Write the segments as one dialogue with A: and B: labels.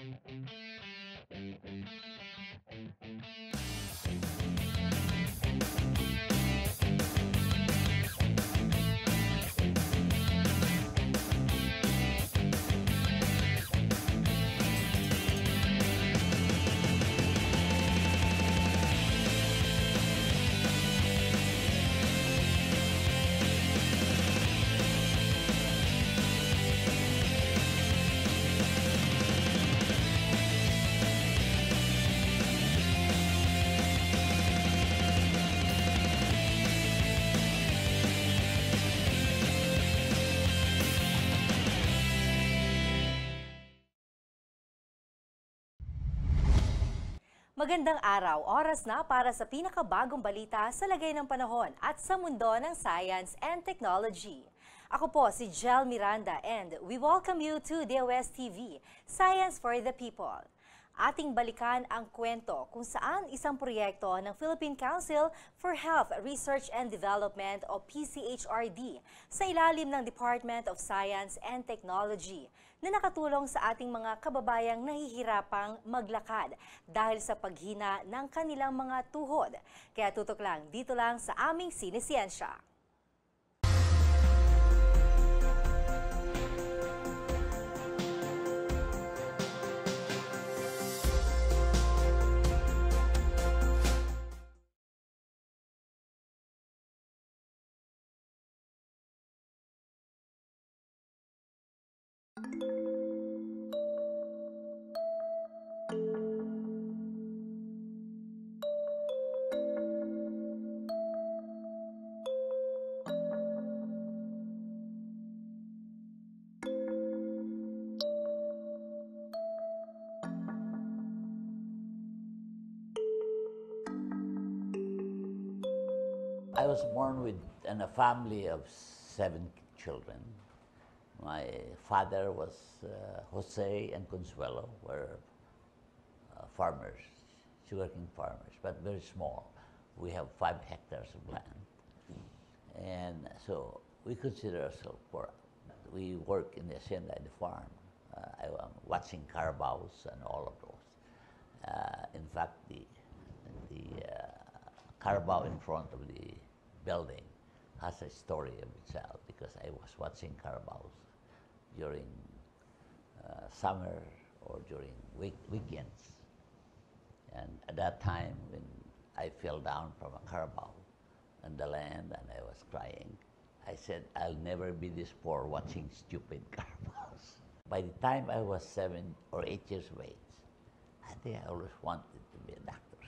A: Thank you. Magandang araw, oras na para sa pinakabagong balita sa lagay ng panahon at sa mundo ng science and technology. Ako po si Jel Miranda and we welcome you to DOS TV, Science for the People. Ating balikan ang kwento kung saan isang proyekto ng Philippine Council for Health Research and Development o PCHRD sa ilalim ng Department of Science and Technology na nakatulong sa ating mga kababayang nahihirapang maglakad dahil sa paghina ng kanilang mga tuhod. Kaya tutok lang dito lang sa aming sinisiyensya.
B: I was born with in a family of seven children. My father was uh, Jose and Consuelo were uh, farmers, sugarcane farmers, but very small. We have five hectares of land. And so we consider ourselves poor. We work in the hacienda, the farm. Uh, I am watching carabaos and all of those. Uh, in fact, the, the uh, carabao in front of the building has a story of itself because I was watching carabaos during uh, summer or during week, weekends. And at that time, when I fell down from a carabao on the land and I was crying, I said, I'll never be this poor watching stupid carabaos. By the time I was seven or eight years of age, I think I always wanted to be a doctor,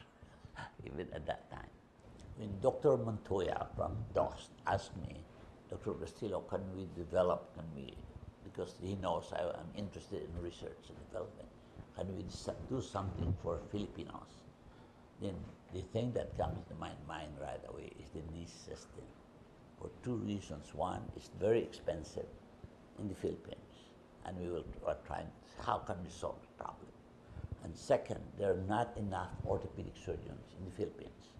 B: even at that time. When Dr. Montoya from DOST asked me, Dr. Gustilo, can we develop, can we because he knows I am interested in research and development. Can we do something for Filipinos? Then the thing that comes to my mind right away is the knee system for two reasons. One, it's very expensive in the Philippines, and we will try how can we solve the problem. And second, there are not enough orthopedic surgeons in the Philippines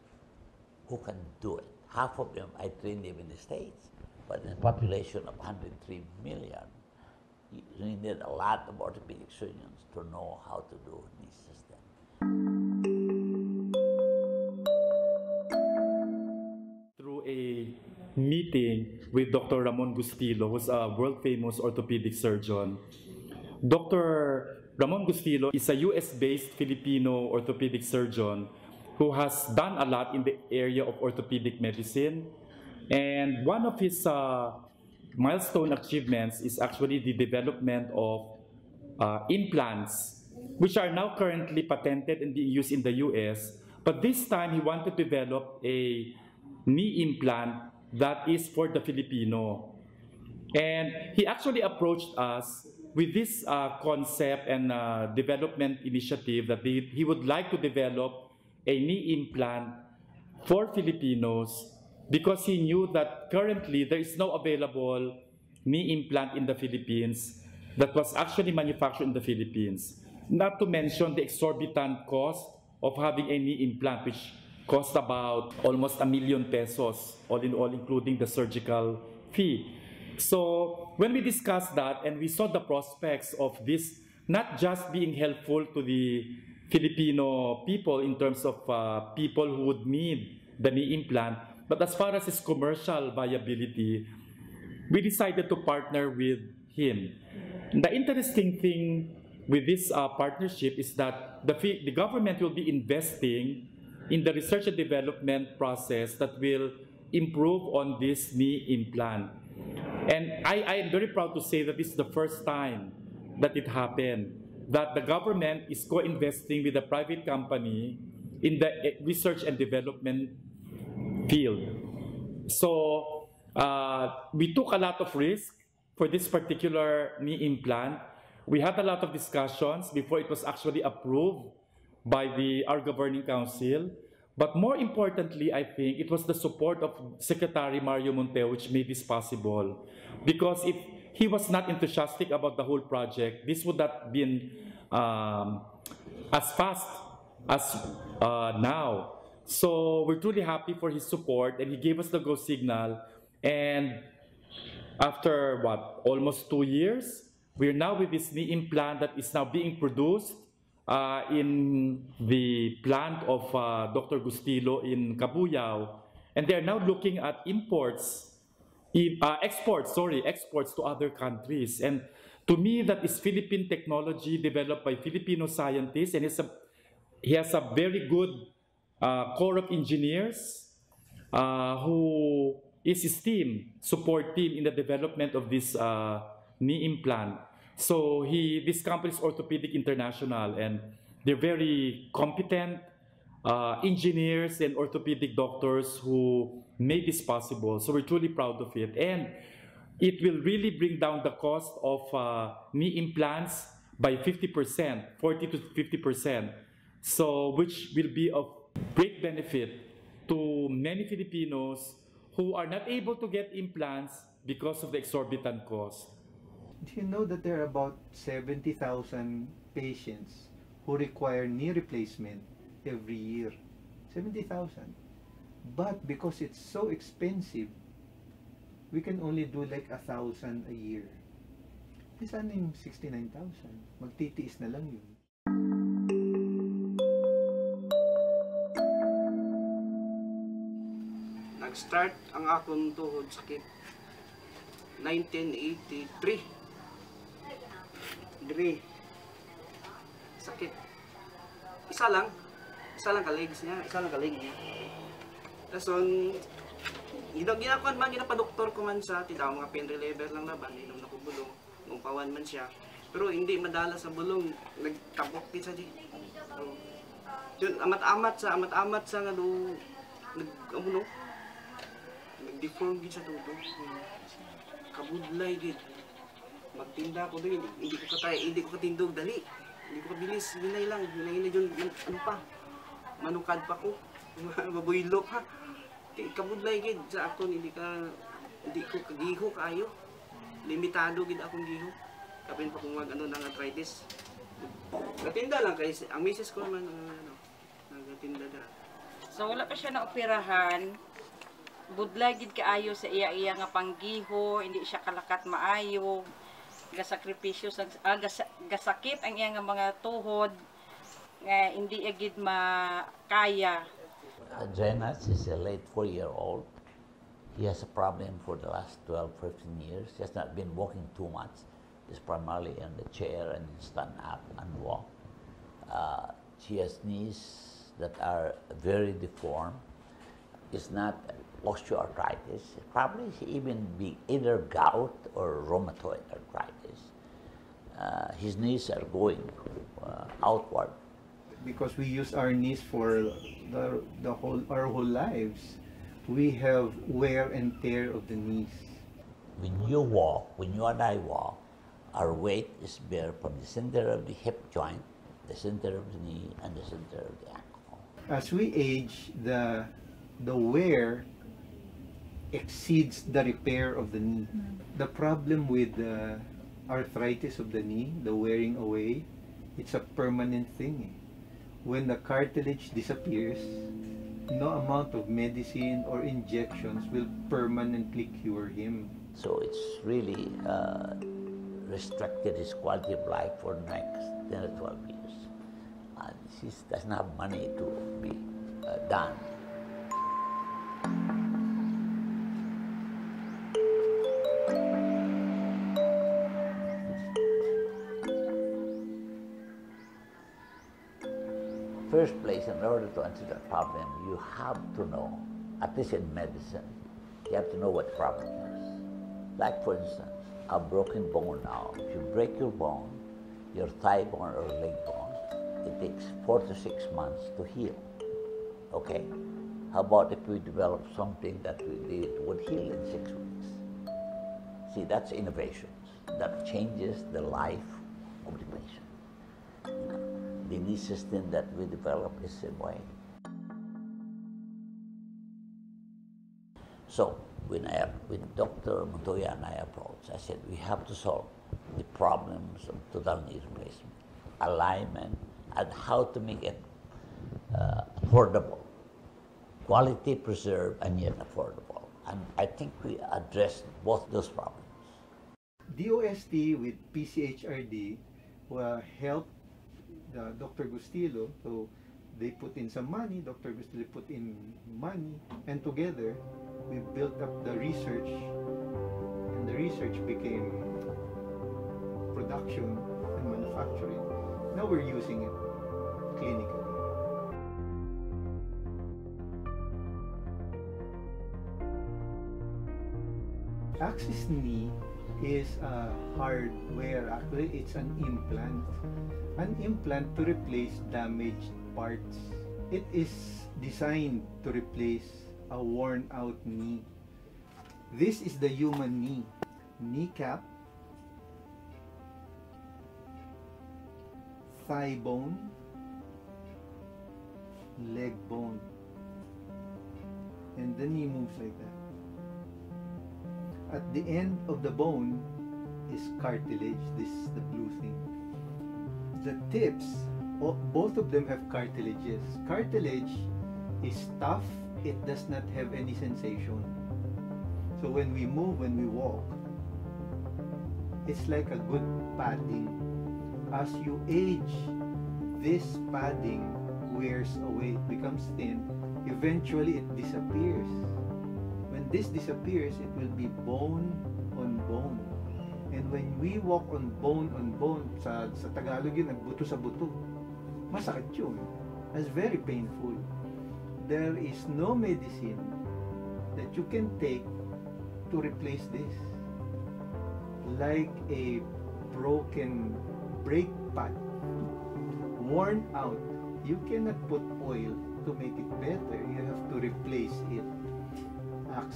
B: who can do it. Half of them I trained them in the States, but in a population of 103 million, you need a lot of orthopedic surgeons to know how to do knee system.
C: Through a meeting with Dr. Ramon Gustilo, who's a world-famous orthopedic surgeon, Dr. Ramon Gustilo is a US-based Filipino orthopedic surgeon who has done a lot in the area of orthopedic medicine. And one of his uh, milestone achievements is actually the development of uh, implants, which are now currently patented and being used in the US. But this time, he wanted to develop a knee implant that is for the Filipino. And he actually approached us with this uh, concept and uh, development initiative that he would like to develop a knee implant for Filipinos because he knew that currently there is no available knee implant in the Philippines that was actually manufactured in the Philippines. Not to mention the exorbitant cost of having a knee implant, which cost about almost a million pesos, all in all, including the surgical fee. So when we discussed that and we saw the prospects of this not just being helpful to the Filipino people in terms of uh, people who would need the knee implant, but as far as its commercial viability, we decided to partner with him. The interesting thing with this uh, partnership is that the, the government will be investing in the research and development process that will improve on this knee implant. And I, I am very proud to say that this is the first time that it happened, that the government is co-investing with a private company in the eh, research and development field. So uh, we took a lot of risk for this particular knee implant. We had a lot of discussions before it was actually approved by the our governing council. But more importantly, I think it was the support of Secretary Mario Montejo which made this possible. Because if he was not enthusiastic about the whole project, this would not been um, as fast as uh, now. So we're truly happy for his support, and he gave us the go signal. And after what, almost two years, we're now with this knee implant that is now being produced uh, in the plant of uh, Dr. Gustilo in Cabuyao. And they're now looking at imports, uh, exports, sorry, exports to other countries. And to me, that is Philippine technology developed by Filipino scientists, and it's a, he has a very good uh, core of engineers uh, who is his team, support team in the development of this uh, knee implant. So he, this company is Orthopedic International, and they're very competent uh, engineers and orthopedic doctors who made this possible. So we're truly proud of it, and it will really bring down the cost of uh, knee implants by 50%, 40 to 50%. So which will be of great benefit to many Filipinos who are not able to get implants because of the exorbitant cost.
D: Do you know that there are about 70,000 patients who require knee replacement every year? 70,000. But because it's so expensive, we can only do like a thousand a year. Eh, sana yung 69,000? Magtitiis na lang yun.
E: Nag-start ang akong tuhod sakit 1983. Dre. Sakit. Isa lang. Isa lang ka-legs niya. Isa lang ka-leg niya. Tapos, on, gina ginakuan man, ginapadoktor ko man sa titaw, mga pain reliever lang laban, inom na ko bulong, umpawan man siya. Pero hindi madala sa bulong, nagtabok din sa di. So, yun, amat-amat sa, amat-amat sa nga do, nag, ano no, nag-deform gid sa tubo. Kabudlay gid. Magtinda ko din, hindi ko katay, hindi ko katindog dali. Hindi ko kabilis, hinay lang, hinay na yun, yun, ano pa. Manukad pa ko. Babuylo pa. Di kabudlay gid sa akon hindi ka hindi ko kagiho kayo. Limitado gid akong giho. Kapin pa kung mag ano nang arthritis. Katinda lang kay ang misis ko naman ang ano, nagatinda da.
F: So wala pa siya na operahan. Budlay gid kaayo sa iya iya nga panggiho, hindi siya kalakat maayo. Gasakripisyo sa ah, gas, gasakit ang iya nga mga tuhod nga hindi agid makaya.
B: Uh, Jenas is a late four-year-old. He has a problem for the last 12, 15 years. He has not been walking too much. He's primarily in the chair and stand up and walk. Uh, she has knees that are very deformed. It's not osteoarthritis. Probably even be either gout or rheumatoid arthritis. Uh, his knees are going uh, outward
D: because we use our knees for the, the whole our whole lives we have wear and tear of the knees
B: when you walk, when you and I walk, our weight is bear from the center of the hip joint, the center of the knee, and the center of the ankle.
D: as we age the the wear exceeds the repair of the knee the problem with the arthritis of the knee the wearing away it's a permanent thing eh. When the cartilage disappears no amount of medicine or injections will permanently cure him
B: So it's really uh, restricted his quality of life for the next 10 or 12 years. And he doesn't have money to be uh, done. First place, in order to answer that problem, you have to know, at least in medicine, you have to know what problem is. Like for instance, a broken bone now. If you break your bone, your thigh bone or leg bone, it takes four to six months to heal. Okay? How about if we develop something that we did would heal in six weeks? See, that's innovations. That changes the life. The system that we develop is the way. So when I with Dr. Montoya and I approached, I said we have to solve the problems of total knee replacement, alignment, and how to make it uh, affordable, quality preserved and yet affordable. And I think we addressed both those problems.
D: DOST with PCHRD will help the Dr. Gustilo. So they put in some money, Dr. Gustilo put in money, and together we built up the research, and the research became production and manufacturing. Now we're using it clinically. Axis knee is a hardware. Actually, it's an implant. An implant to replace damaged parts. It is designed to replace a worn out knee. This is the human knee. Kneecap, thigh bone, leg bone. And the knee moves like that. At the end of the bone is cartilage. This is the blue thing. The tips, both of them have cartilages. Cartilage is tough, it does not have any sensation. So when we move, when we walk, it's like a good padding. As you age, this padding wears away, it becomes thin. Eventually, it disappears. When this disappears, it will be bone on bone. And when we walk on bone on bone, sa, sa Tagalog yun, buto sa buto. Masakit yun. That's very painful. There is no medicine that you can take to replace this. Like a broken brake pad, worn out, you cannot put oil to make it better. You have to replace it.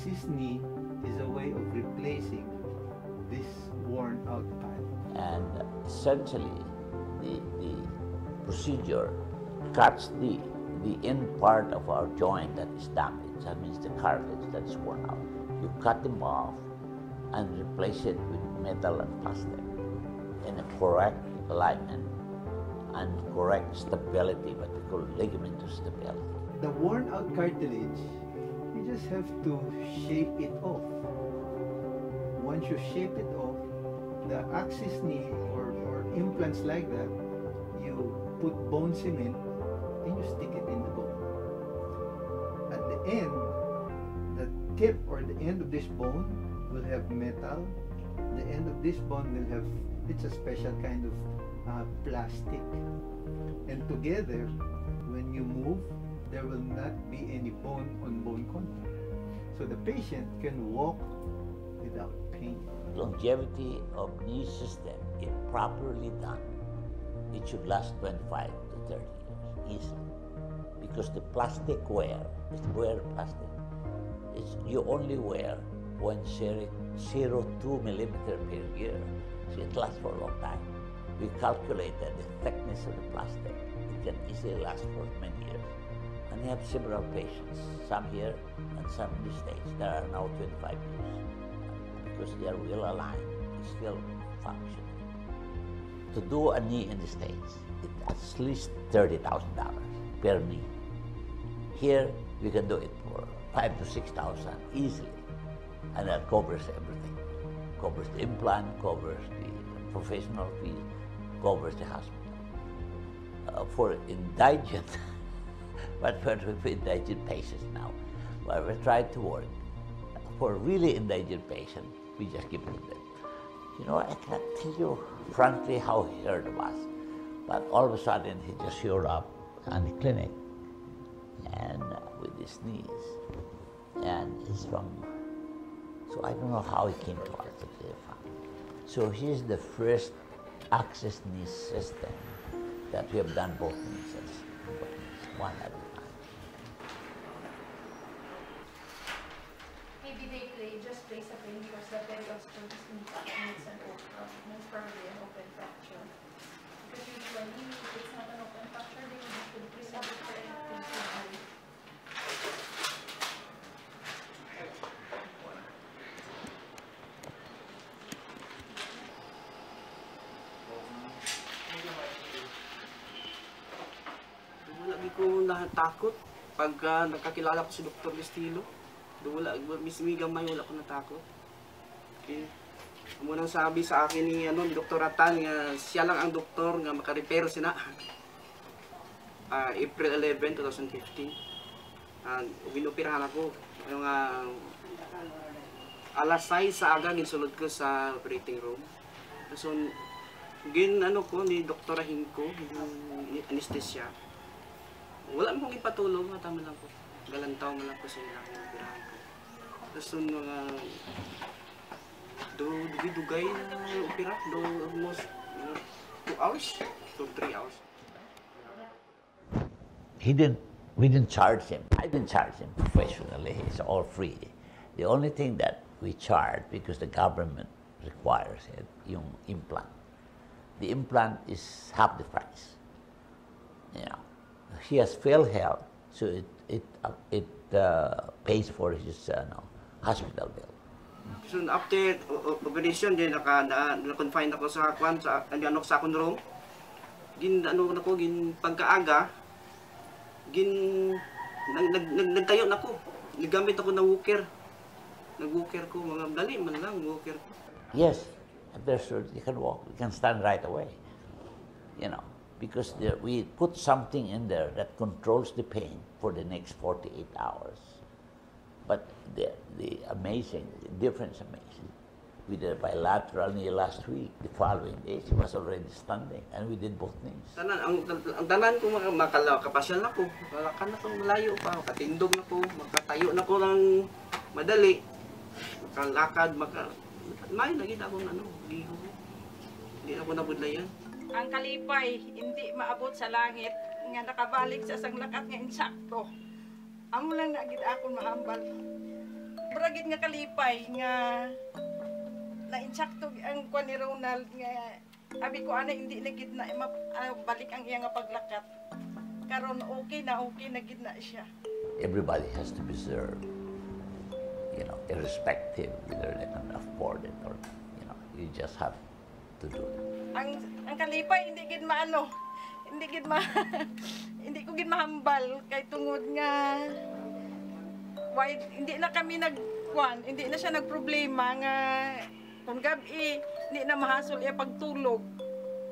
D: Knee is a way of replacing this worn out pad.
B: and essentially the, the procedure cuts the, the end part of our joint that is damaged. That means the cartilage that's worn out. You cut them off and replace it with metal and plastic in a correct alignment and correct stability, what we call ligamentous stability.
D: The worn out cartilage, you just have to shape it off. Once you shape it off, the axis knee or, or implants like that, you put bone cement and you stick it in the bone. At the end, the tip or the end of this bone will have metal. The end of this bone will have, it's a special kind of uh, plastic. And together, when you move, there will not be any bone on bone contact. So the patient can walk without pain.
B: Longevity of knee system, if properly done, it should last 25 to 30 years easily. Because the plastic wear, is wear plastic, is you only wear one zero, zero two millimeter per year. So it lasts for a long time. We calculated the thickness of the plastic. It can easily last for many. And we have several patients, some here and some in the States, There are now 25 years because they are well aligned, they still functioning. To do a knee in the States, it at least $30,000 per knee. Here, we can do it for five to 6,000 easily, and that covers everything. Covers the implant, covers the professional fee covers the hospital. Uh, for indigent, but for, indigent patients now, well, we tried to work. For really indigent patients, we just give them. You know, I can't tell you frankly how he heard of us, but all of a sudden he just showed up on the clinic and uh, with his knees, and he's from. So I don't know how he came to us. So he's the first axis knee system that we have done both knees, one at a time.
G: Maybe they play, just place a because the periosteum is intact and an open, fracture. Because usually, if it's not an open fracture, they would present it for
E: natakot pagka nakakilala ko si Dr. Listilo. Wala, mismi wala ko natakot. Okay. Amo nang sabi sa akin ni ano ni Dr. Atan nga siya lang ang doktor nga maka-repair sina. Ah, April 11, 2015. Ah, binoperahan ako. Yung nga alas 6 sa aga ginsulod ko sa operating room. So, gin ano ko ni Dr. Hinko, yung anesthesia. Wala ipatulong, tama lang. Galantaw mo lang sa ilang. Tapos yung mga do dugay-dugay na opera, do almost 2 hours? To 3 hours.
B: he didn't we didn't charge him. I didn't charge him professionally. It's all free. The only thing that we charge because the government requires it yung implant. The implant is half the price. You know he has failed health so it it uh, it uh, pays for his uh, no, hospital bill
E: So after operation din naka na, na-confine ako sa kwan sa ano sa akong room. Gin ano na ko gin pagkaaga gin nag, nag, nag, nagtayo na ko. Nagamit ako ng walker. Nag-walker ko mga dali man lang walker ko.
B: Yes, there's you can walk, you can stand right away. You know, because there, we put something in there that controls the pain for the next 48 hours. But the, the amazing, the difference amazing. We did bilateral knee last week. The following day, she was already standing, and we did both knees.
E: Tanan ang, ang tanan ko mga makala kapasyal na ko. Malakan na ko malayo pa, makatindog na ko, makatayo na ko ng madali. Makalakad, maka may lagi na akong ano, giho. Hindi ako nabudlayan.
F: Ang kalipay, hindi maabot sa langit, nga nakabalik sa sang lakat nga insakto. Amo lang na gid akon mahambal. Bragit nga kalipay nga na insakto ang kwan ni Ronald nga abi ko ana hindi na gid na ah, balik ang iya nga paglakat. Karon okay na okay na gid na siya.
B: Everybody has to be served, you know, irrespective whether they can afford it or, you know, you just have to do. It.
F: ang ang kalipay hindi gid maano. Hindi gid ma hindi ko gid mahambal kay tungod nga why hindi na kami nagkuan hindi na siya nagproblema nga kung gabi hindi na mahasol iya pagtulog.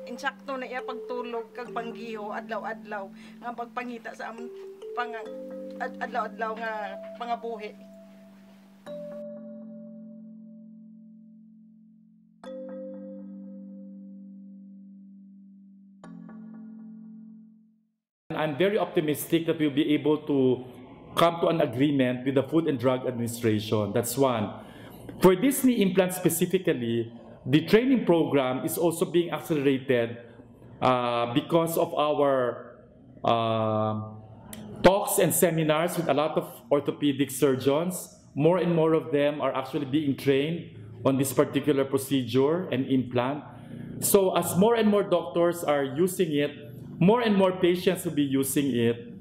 F: Insakto na iya pagtulog kag panggiho adlaw-adlaw nga pagpangita sa amon pang ad- adlaw-adlaw nga pangabuhi
C: I'm very optimistic that we'll be able to come to an agreement with the Food and Drug Administration. That's one. For this knee implant specifically, the training program is also being accelerated uh, because of our uh, talks and seminars with a lot of orthopedic surgeons. More and more of them are actually being trained on this particular procedure and implant. So as more and more doctors are using it, more and more patients will be using it.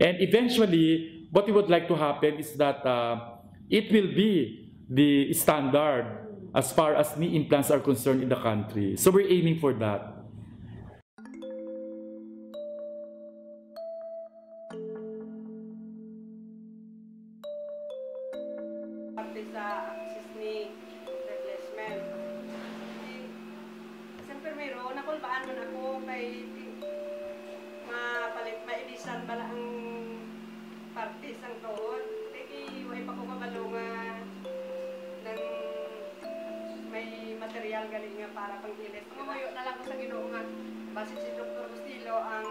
C: And eventually, what we would like to happen is that uh, it will be the standard as far as knee implants are concerned in the country. So we're aiming for that.
H: Si Dr. Bustillo ang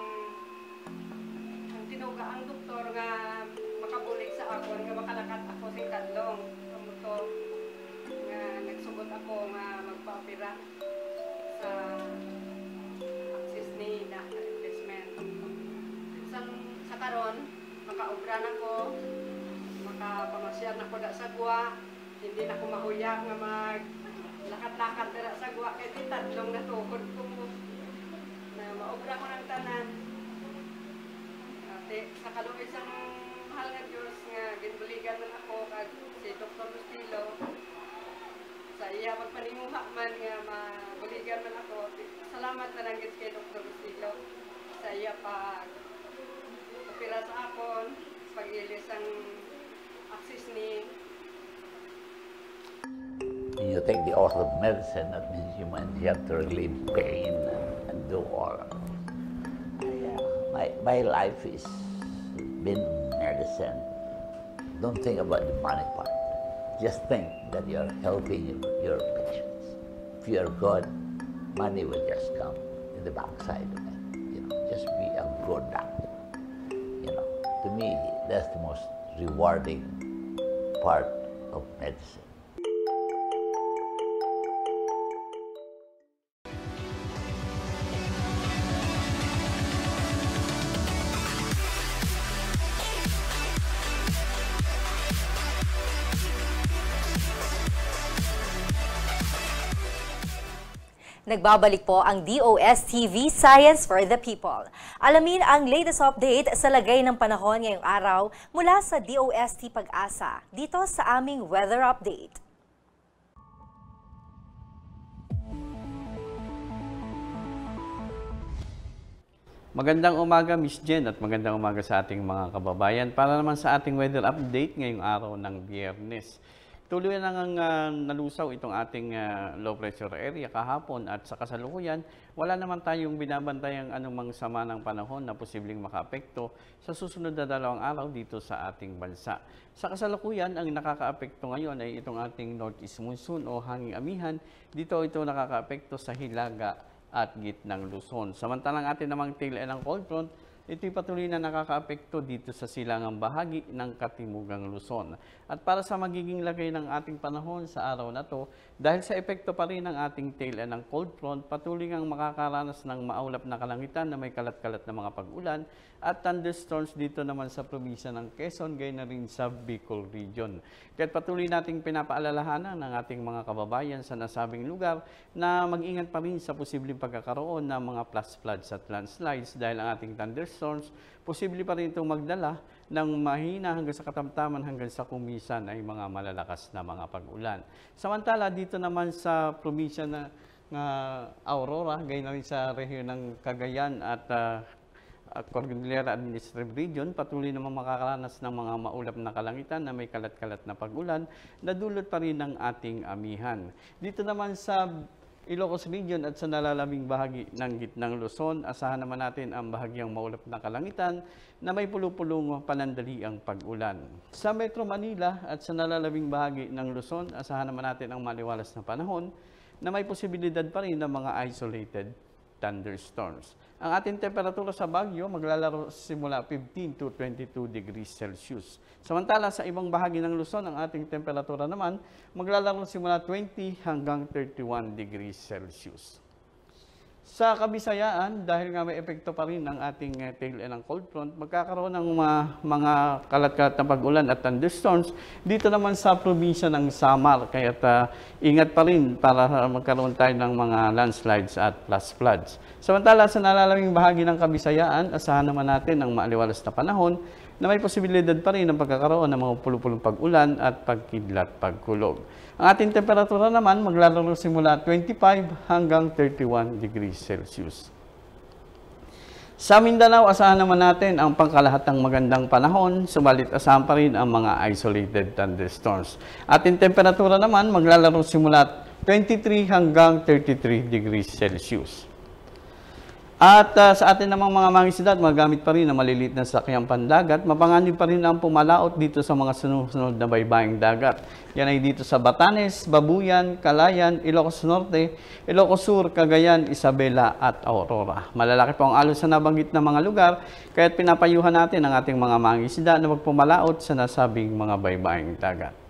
H: ang tinuga ang doktor nga makabulig sa ako nga makalakat ako sing kadlong. Kamuto nga nagsugot ako nga magpa-opera sa access ni na replacement. Sa, sa karon makaobra na ko, makapamasyar na ko da sa gwa, hindi na ko mahuya nga mag lakat-lakat dira sa gwa kay tatlong natuhod ko mo maobra ko ng tanan. Ate, sa kalong isang mahal nga Diyos nga ginbuligan man ako kag si Dr. Bustillo sa iya magpanimuha man nga mabuligan man ako. Salamat na lang kay Dr. Bustillo sa iya pag opera sa akon, pag-ilis ang access ni
B: you take the oath of medicine, that means you, might, have to relieve pain and. Yeah. My, my life is been medicine. Don't think about the money part. Just think that you're helping your patients. If you're good, money will just come in the backside of it. You know, just be a good doctor. You know, to me, that's the most rewarding part of medicine.
A: Nagbabalik po ang DOS TV Science for the People. Alamin ang latest update sa lagay ng panahon ngayong araw mula sa DOST Pag-asa dito sa aming weather update.
I: Magandang umaga, Miss Jen, at magandang umaga sa ating mga kababayan. Para naman sa ating weather update ngayong araw ng Biyernes. Tuloy na ang uh, nalusaw itong ating uh, low pressure area kahapon at sa kasalukuyan, wala naman tayong binabantayang anumang sama ng panahon na posibleng makaapekto sa susunod na dalawang araw dito sa ating bansa. Sa kasalukuyan, ang nakakaapekto ngayon ay itong ating northeast monsoon o hanging amihan. Dito ito nakakaapekto sa Hilaga at gitnang Luzon. Samantalang atin namang tail end ng cold front, ito'y patuloy na nakakaapekto dito sa silangang bahagi ng Katimugang Luzon. At para sa magiging lagay ng ating panahon sa araw na to, dahil sa epekto pa rin ng ating tail end ng cold front, patuloy ngang makakaranas ng maulap na kalangitan na may kalat-kalat na mga pag-ulan at thunderstorms dito naman sa probinsya ng Quezon, gayon na rin sa Bicol region. Kaya't patuloy nating pinapaalalahanan ng ating mga kababayan sa nasabing lugar na mag-ingat pa rin sa posibleng pagkakaroon ng mga flash floods at landslides dahil ang ating thunderstorms posible pa rin itong magdala ng mahina hanggang sa katamtaman hanggang sa kumisan ay mga malalakas na mga pag-ulan. Samantala, dito naman sa probinsya na nga Aurora, gayon na rin sa rehiyon ng Cagayan at uh, Cordillera Administrative Region, patuloy naman makakaranas ng mga maulap na kalangitan na may kalat-kalat na pag-ulan na dulot pa rin ng ating amihan. Dito naman sa Ilocos Region at sa nalalaming bahagi ng gitnang Luzon, asahan naman natin ang bahagyang maulap na kalangitan na may pulupulong panandali ang pag-ulan. Sa Metro Manila at sa nalalaming bahagi ng Luzon, asahan naman natin ang maliwalas na panahon na may posibilidad pa rin ng mga isolated thunderstorms. Ang ating temperatura sa Baguio maglalaro simula 15 to 22 degrees Celsius. Samantala sa ibang bahagi ng Luzon, ang ating temperatura naman maglalaro simula 20 hanggang 31 degrees Celsius. Sa Kabisayaan, dahil nga may epekto pa rin ng ating uh, tail end ng cold front, magkakaroon ng mga, mga kalat-kalat na pag-ulan at thunderstorms dito naman sa probinsya ng Samar. Kaya uh, ingat pa rin para magkaroon tayo ng mga landslides at flash floods. Samantala sa nalalaming bahagi ng Kabisayaan, asahan naman natin ang maaliwalas na panahon na may posibilidad pa rin ng pagkakaroon ng mga pulupulong pag-ulan at pagkidlat pagkulog. Ang ating temperatura naman maglalaro simula 25 hanggang 31 degrees Celsius. Sa Mindanao, asahan naman natin ang pangkalahatang magandang panahon, subalit asahan pa rin ang mga isolated thunderstorms. Ating temperatura naman maglalaro simula 23 hanggang 33 degrees Celsius. At ah, sa atin namang mga mangisda, magamit pa rin ang maliliit na sakyang pandagat, mapanganib pa rin ang pumalaot dito sa mga sunod-sunod na baybaying dagat. Yan ay dito sa Batanes, Babuyan, Calayan, Ilocos Norte, Ilocos Sur, Cagayan, Isabela at Aurora. Malalaki po ang alon sa nabanggit na mga lugar, kaya't pinapayuhan natin ang ating mga mangisda na magpumalaot sa nasabing mga baybaying dagat.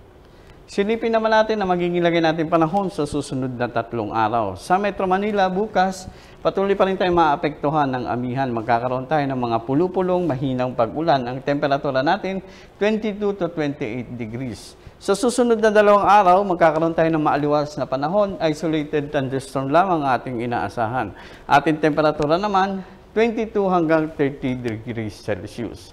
I: Silipin naman natin na magiging lagay natin panahon sa susunod na tatlong araw. Sa Metro Manila, bukas, patuloy pa rin tayo maapektuhan ng amihan. Magkakaroon tayo ng mga pulupulong, mahinang pag-ulan. Ang temperatura natin, 22 to 28 degrees. Sa susunod na dalawang araw, magkakaroon tayo ng maaliwas na panahon. Isolated thunderstorm lamang ang ating inaasahan. Ating temperatura naman, 22 hanggang 30 degrees Celsius.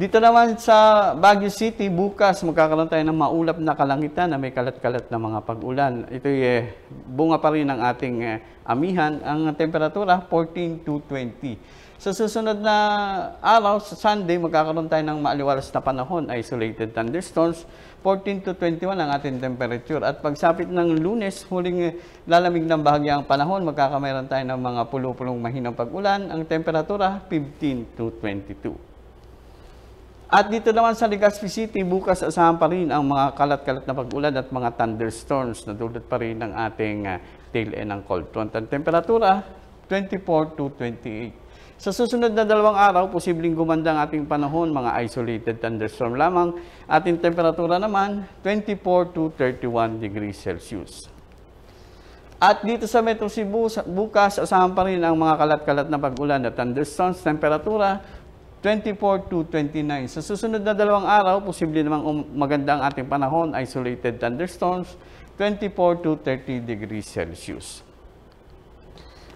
I: Dito naman sa Baguio City, bukas magkakaroon tayo ng maulap na kalangitan na may kalat-kalat na mga pag-ulan. Ito eh, bunga pa rin ng ating eh, amihan. Ang temperatura, 14 to 20. Sa susunod na araw, sa Sunday, magkakaroon tayo ng maaliwalas na panahon, isolated thunderstorms. 14 to 21 ang ating temperature. At pagsapit ng lunes, huling eh, lalamig ng bahagyang panahon, magkakameron tayo ng mga pulo-pulong mahinang pag-ulan. Ang temperatura, 15 to 22. At dito naman sa Legazpi City, bukas asahan pa rin ang mga kalat-kalat na pag-ulan at mga thunderstorms na dulot pa rin ng ating uh, tail end ng cold front. Ang temperatura, 24 to 28. Sa susunod na dalawang araw, posibleng gumanda ang ating panahon, mga isolated thunderstorm lamang. Ating temperatura naman, 24 to 31 degrees Celsius. At dito sa Metro Cebu, bukas asahan pa rin ang mga kalat-kalat na pag-ulan at thunderstorms. Temperatura, 24 to 29. Sa susunod na dalawang araw, posible namang um, maganda ang ating panahon, isolated thunderstorms, 24 to 30 degrees Celsius.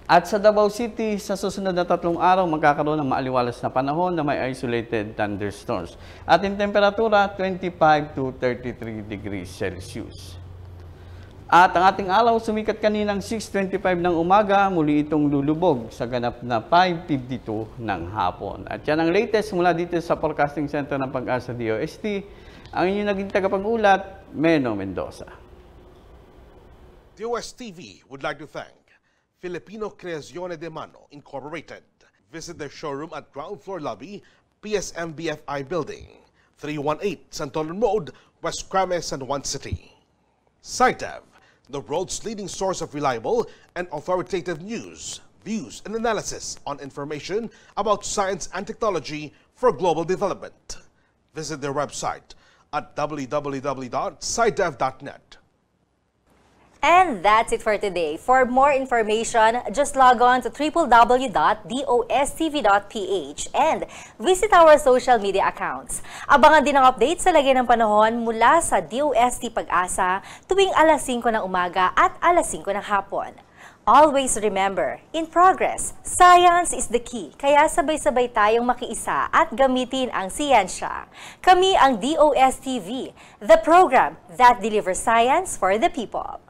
I: At sa Davao City, sa susunod na tatlong araw, magkakaroon ng maaliwalas na panahon na may isolated thunderstorms. Ating temperatura, 25 to 33 degrees Celsius. At ang ating araw sumikat kaninang 6.25 ng umaga, muli itong lulubog sa ganap na 5.52 ng hapon. At yan ang latest mula dito sa Forecasting Center ng Pag-asa DOST. Ang inyong naging tagapag-ulat, Meno Mendoza.
J: DOS TV would like to thank Filipino Creazione de Mano Incorporated. Visit their showroom at ground floor lobby, PSMBFI Building, 318 Santolan Road, West Crames, San Juan City. SciTev the world's leading source of reliable and authoritative news, views, and analysis on information about science and technology for global development. Visit their website at www.scidev.net.
A: And that's it for today. For more information, just log on to www.dostv.ph and visit our social media accounts. Abangan din ang update sa lagay ng panahon mula sa DOST Pag-asa tuwing alas 5 ng umaga at alas 5 ng hapon. Always remember, in progress, science is the key. Kaya sabay-sabay tayong makiisa at gamitin ang siyensya. Kami ang DOSTV, the program that delivers science for the people.